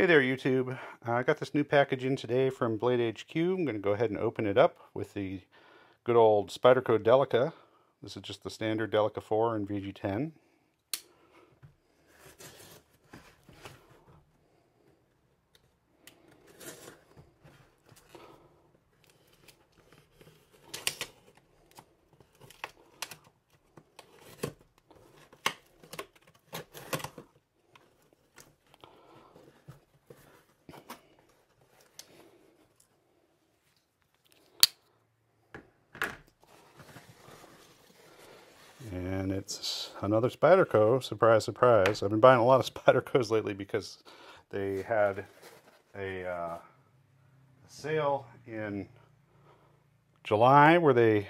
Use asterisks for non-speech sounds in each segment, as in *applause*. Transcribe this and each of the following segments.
Hey there YouTube. Uh, I got this new package in today from Blade HQ. I'm going to go ahead and open it up with the good old Spyderco Delica. This is just the standard Delica 4 and VG10. And it's another Spyderco. Surprise, surprise. I've been buying a lot of *laughs* Spydercos lately because they had a, uh, sale in July where they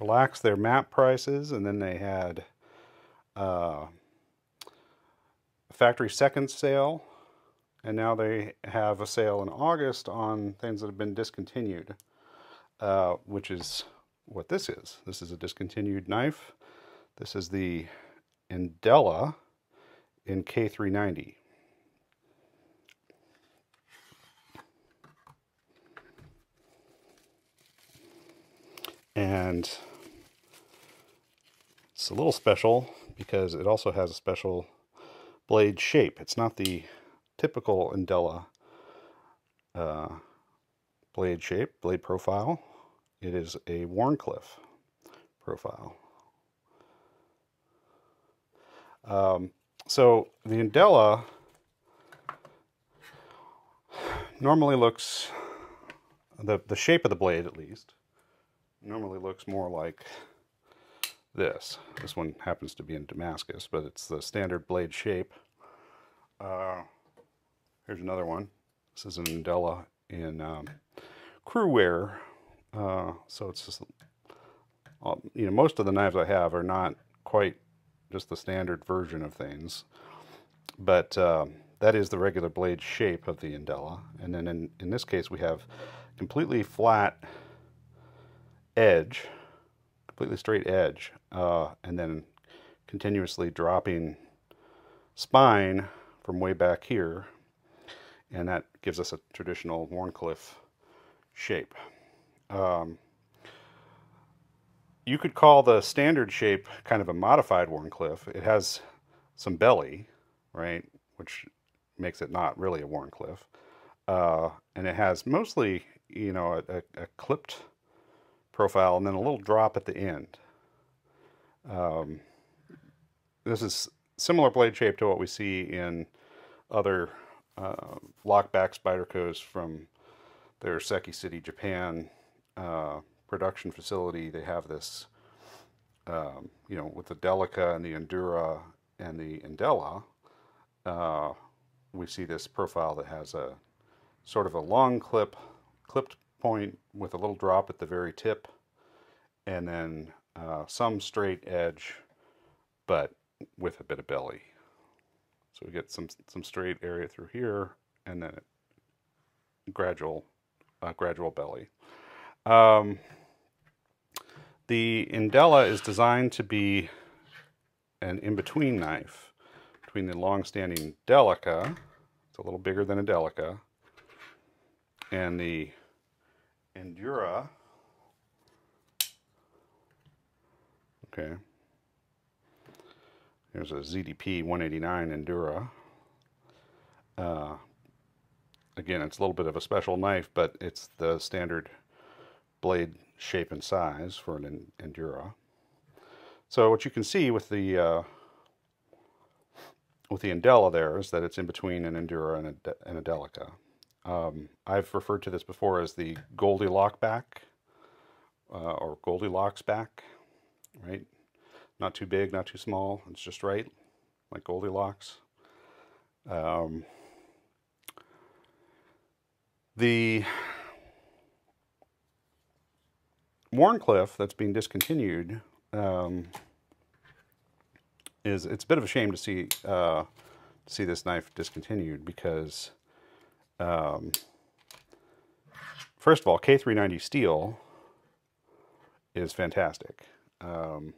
relaxed their map prices, and then they had uh, a factory second sale, and now they have a sale in August on things that have been discontinued, uh, which is what this is. This is a discontinued knife. This is the Endela in K390. And it's a little special because it also has a special blade shape. It's not the typical Endela uh, blade shape, blade profile. It is a Wharncliffe profile. Um, so the Endela normally looks, the, the shape of the blade at least, normally looks more like this. This one happens to be in Damascus, but it's the standard blade shape. Uh, here's another one. This is an Endela in um, CruWear. Uh, so it's just, you know, most of the knives I have are not quite just the standard version of things. But um, that is the regular blade shape of the Endela. And then in, in this case, we have completely flat edge, completely straight edge, uh, and then continuously dropping spine from way back here. And that gives us a traditional Wharncliffe shape. Um, you could call the standard shape kind of a modified Wharncliffe. It has some belly, right, which makes it not really a Wharncliffe. Uh, and it has mostly, you know, a, a, clipped profile and then a little drop at the end. Um, this is similar blade shape to what we see in other uh, lockback Spydercos from their Seki City, Japan uh, production facility, they have this, um, you know, with the Delica and the Endura and the Endela, uh, we see this profile that has a sort of a long clip, clipped point with a little drop at the very tip, and then uh, some straight edge, but with a bit of belly. So we get some some straight area through here, and then gradual, uh, gradual belly. Um, the Endela is designed to be an in-between knife between the long-standing Delica, it's a little bigger than a Delica, and the Endura, okay, here's a ZDP 189 Endura. Uh, again, it's a little bit of a special knife, but it's the standard blade shape and size for an Endura. So what you can see with the uh, with the Endela there is that it's in between an Endura and a, and a Delica. Um, I've referred to this before as the Goldilocks back uh, or Goldilocks back, right? Not too big, not too small. It's just right, like Goldilocks. Um, the Wharncliffe that's being discontinued um, is it's a bit of a shame to see uh, see this knife discontinued because um, first of all K390 steel is fantastic. Um,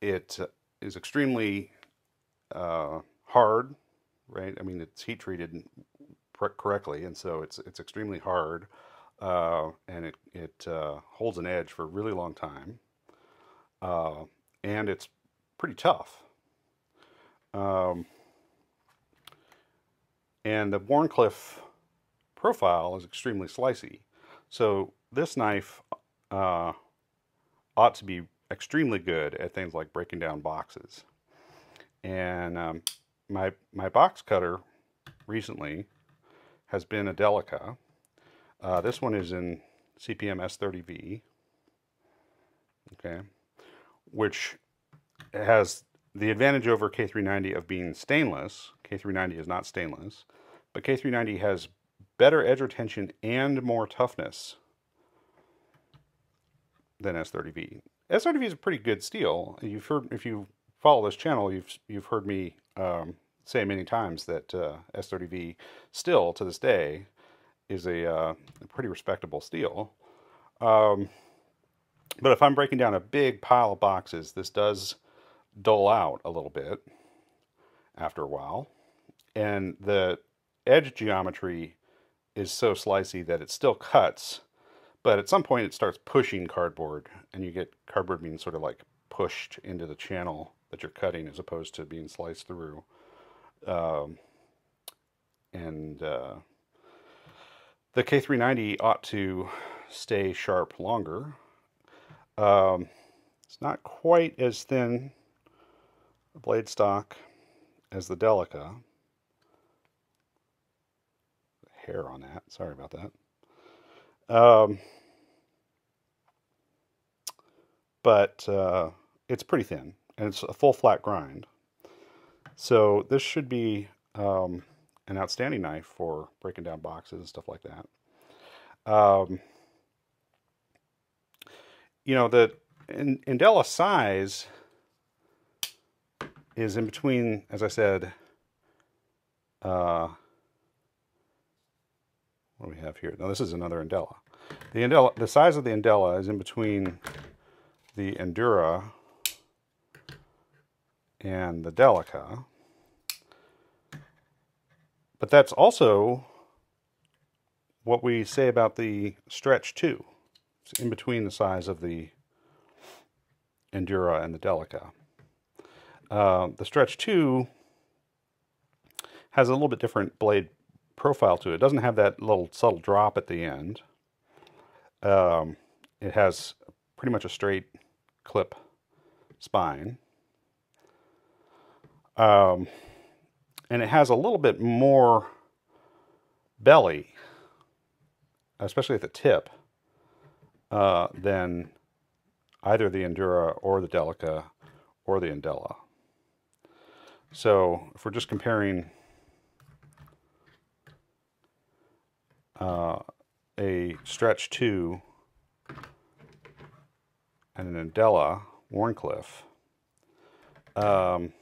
it is extremely uh, hard, right? I mean, it's heat treated correctly, and so it's it's extremely hard, uh, and it it uh, holds an edge for a really long time, uh, and it's pretty tough. Um, and the Wharncliffe profile is extremely slicey. So this knife uh, ought to be extremely good at things like breaking down boxes. And um, my, my box cutter recently has been a Delica. Uh, this one is in CPM S30V, okay, which has the advantage over K390 of being stainless. K390 is not stainless, but K390 has better edge retention and more toughness than S30V. S30V is a pretty good steel. You've heard if you follow this channel, you've you've heard me um, say many times that uh, S30V still to this day is a, uh, a pretty respectable steel. Um, but if I'm breaking down a big pile of boxes, this does dull out a little bit after a while. And the edge geometry is so slicey that it still cuts, but at some point it starts pushing cardboard, and you get cardboard being sort of like pushed into the channel that you're cutting as opposed to being sliced through. Um, and uh, the K390 ought to stay sharp longer. Um, it's not quite as thin blade stock as the Delica. Hair on that. Sorry about that. Um, but uh, it's pretty thin and it's a full flat grind. So this should be um, an outstanding knife for breaking down boxes and stuff like that. Um, you know, the in, Endela size is in between, as I said, uh, what do we have here? Now this is another Endela. The Endela, the size of the Endela is in between the Endura and the Delica. But that's also what we say about the Stretch 2. It's in between the size of the Endura and the Delica. Uh, the Stretch 2 has a little bit different blade profile to it. It doesn't have that little subtle drop at the end. Um, it has pretty much a straight clip spine. Um, and it has a little bit more belly, especially at the tip, uh, than either the Endura or the Delica or the Endela. So if we're just comparing uh, a Stretch 2 and an Endela Wharncliffe, um,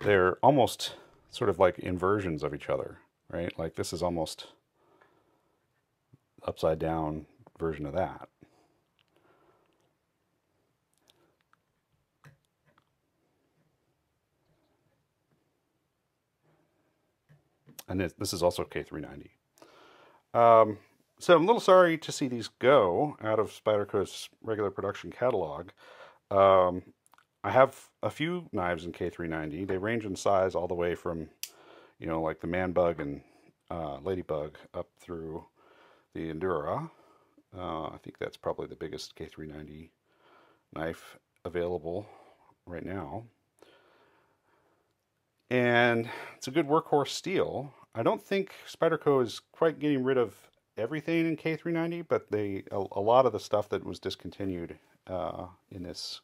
they're almost sort of like inversions of each other, right? Like this is almost upside down version of that. and this, this is also K390. Um, so I'm a little sorry to see these go out of Spyderco's regular production catalog. Um, I have a few knives in K390. They range in size all the way from, you know, like the Manbug and uh, Ladybug up through the Endura. Uh, I think that's probably the biggest K390 knife available right now and it's a good workhorse steel. I don't think Spyderco is quite getting rid of everything in K390, but they a, a lot of the stuff that was discontinued uh, in this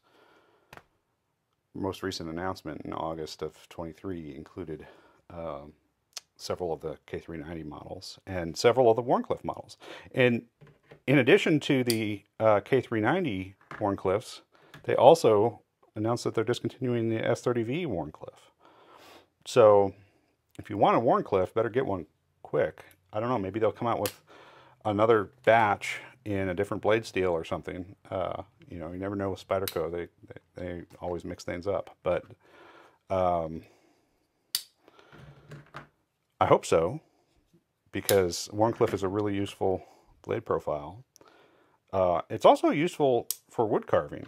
most recent announcement in August of 23 included um, several of the K390 models and several of the Wharncliffe models. And in addition to the uh, K390 Wharncliffes, they also announced that they're discontinuing the S30V Wharncliffe. So if you want a Wharncliffe, better get one quick. I don't know, maybe they'll come out with another batch in a different blade steel or something. Uh, you know, you never know with Spyderco. They, they, they always mix things up. But um, I hope so, because Wharncliffe is a really useful blade profile. Uh, it's also useful for wood carving.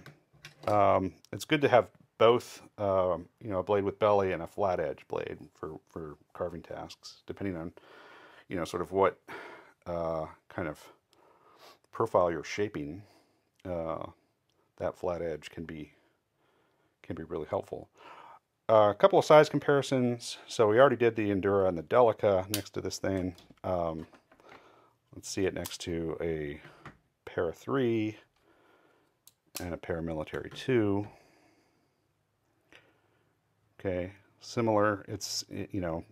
Um, it's good to have both, um, you know, a blade with belly and a flat edge blade for, for carving tasks, depending on, you know, sort of what uh, kind of profile you're shaping. Uh, that flat edge can be can be really helpful. Uh, a couple of size comparisons. So we already did the Endura and the Delica next to this thing. Um, let's see it next to a Para 3 and a Paramilitary 2. Okay, similar. It's, you know,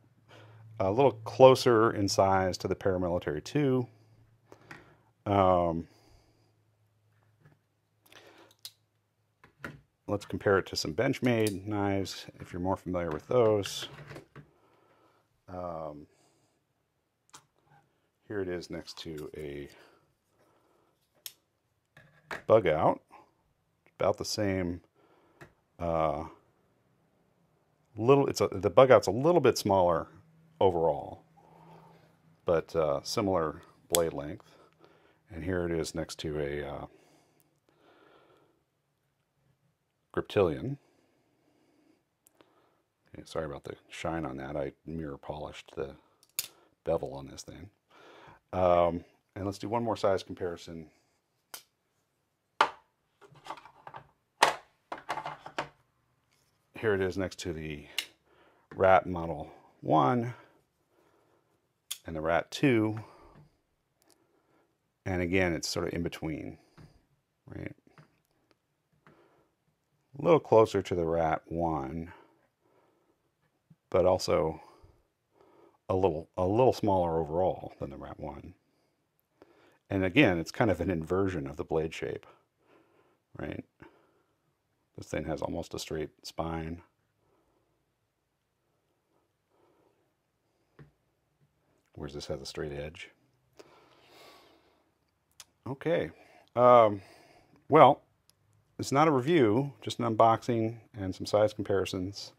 a little closer in size to the Paramilitary 2. Um, let's compare it to some Benchmade knives, if you're more familiar with those. Um, here it is next to a Bugout. About the same. Uh, little, it's a, the Bugout's a little bit smaller overall, but uh, similar blade length. And here it is next to a uh, Griptilian. Okay, sorry about the shine on that. I mirror polished the bevel on this thing. Um, and let's do one more size comparison. Here it is next to the Rat Model 1 and the Rat 2. And again, it's sort of in between, right? a little closer to the rat one, but also a little a little smaller overall than the rat one. And again, it's kind of an inversion of the blade shape, right? This thing has almost a straight spine. Whereas this has a straight edge. Okay. Um, well, it's not a review, just an unboxing and some size comparisons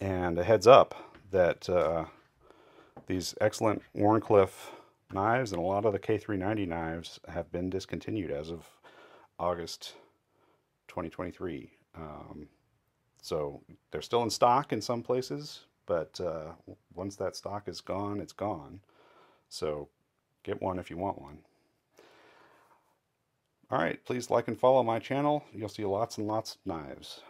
and a heads up that uh, these excellent Wharncliffe knives and a lot of the K390 knives have been discontinued as of August 2023. Um, so they're still in stock in some places, but uh, once that stock is gone, it's gone. So get one if you want one. All right, please like and follow my channel. You'll see lots and lots of knives.